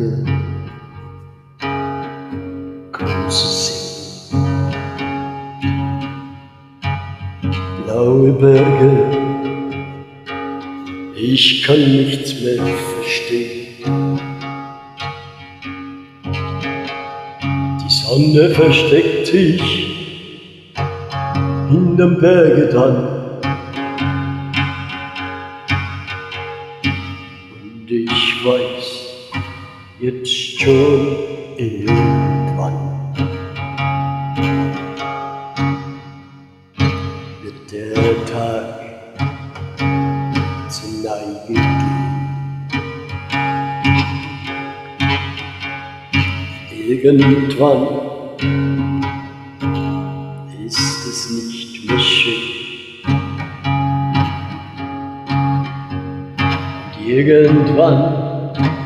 Berge, große See. Blaue Berge, ich kann nichts mehr verstehen. Die Sonne versteckt sich hinterm Berge dran. Und ich weiß jetzt schon irgendwann wird der Tag zur Neige gehen. Irgendwann ist es nicht mehr schön. Irgendwann,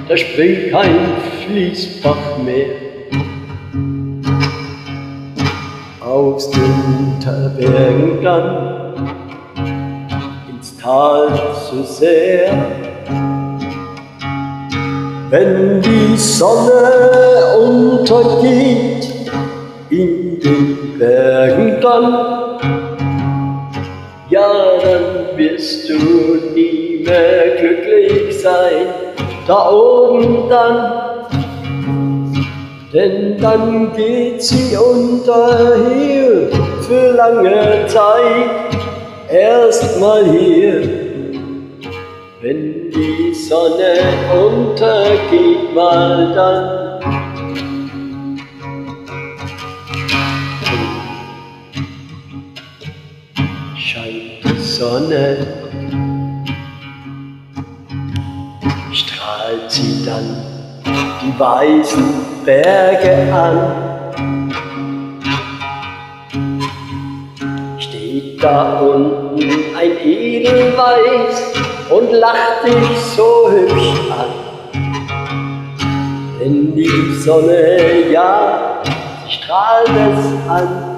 da springt kein Fließbach mehr aus den Bergen dann ins Tal so sehr. Wenn die Sonne untergeht in den Bergen dann, ja, dann wirst du nie mehr glücklich sein, da oben dann. Denn dann geht sie unter hier für lange Zeit erstmal hier. Wenn die Sonne untergeht, mal dann. Scheint die Sonne, strahlt sie dann die weißen Berge an. Steht da unten ein Edelweiß und lacht dich so hübsch an. Denn die Sonne, ja, sie strahlt es an.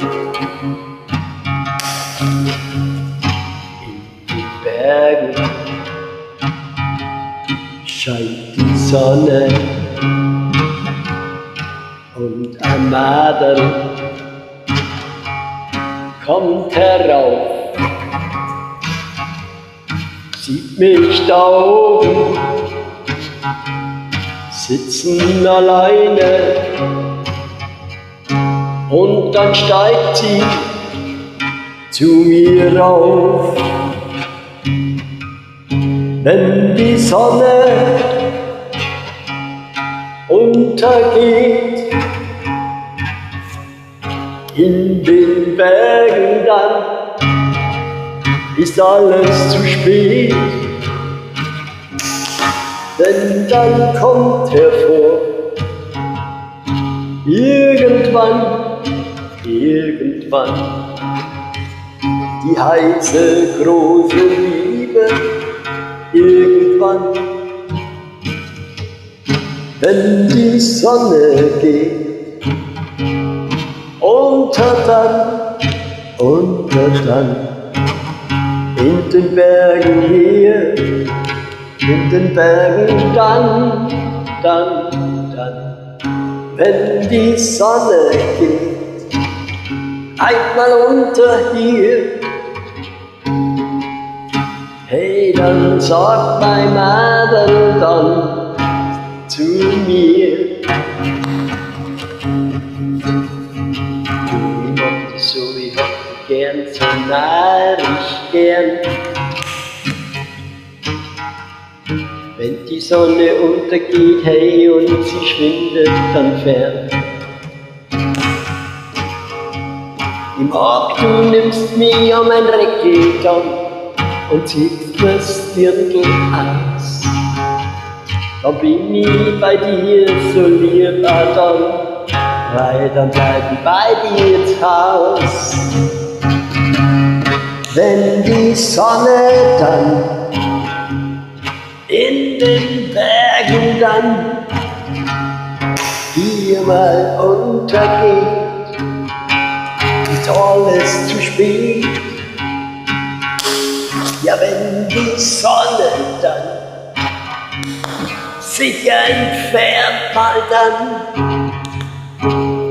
Sonne und ein Madel kommt herauf, sieht mich da oben sitzen alleine und dann steigt sie zu mir rauf. Wenn die Sonne untergeht in den Bergen, dann ist alles zu spät. Denn dann kommt hervor, irgendwann, irgendwann, die heiße große Liebe, irgendwann, wenn die Sonne geht, unter dann, unter dann, in den Bergen hier, in den Bergen dann, dann, dann, wenn die Sonne geht, einmal unter hier. Hey, dann sagt mein Madel dann zu mir, du mochte so, ich dich gern, so narrisch gern. Wenn die Sonne untergeht, hey, und sie schwindet dann fern. Im Arg, du nimmst mich an mein Reckleton und ziehst mir's Dirndl aus. Bin ich bei dir so lieb, ah, dann, weil dann bleib ich bei dir zu Haus. Wenn die Sonne dann in den Bergen dann viermal untergeht, ist alles zu spät. Ja, wenn die Sonne dann sicher entfernt mal dann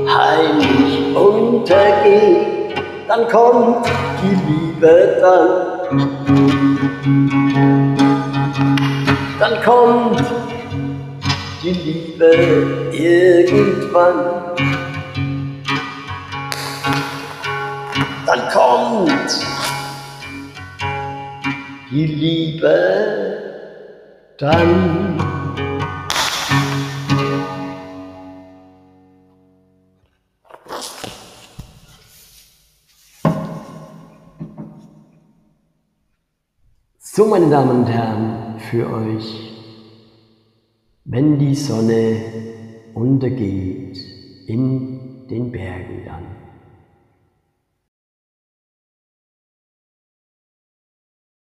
heilig untergeht, dann kommt die Liebe dann. Dann kommt die Liebe irgendwann. Dann kommt die Liebe dann. So, meine Damen und Herren, für euch, wenn die Sonne untergeht in den Bergen dann.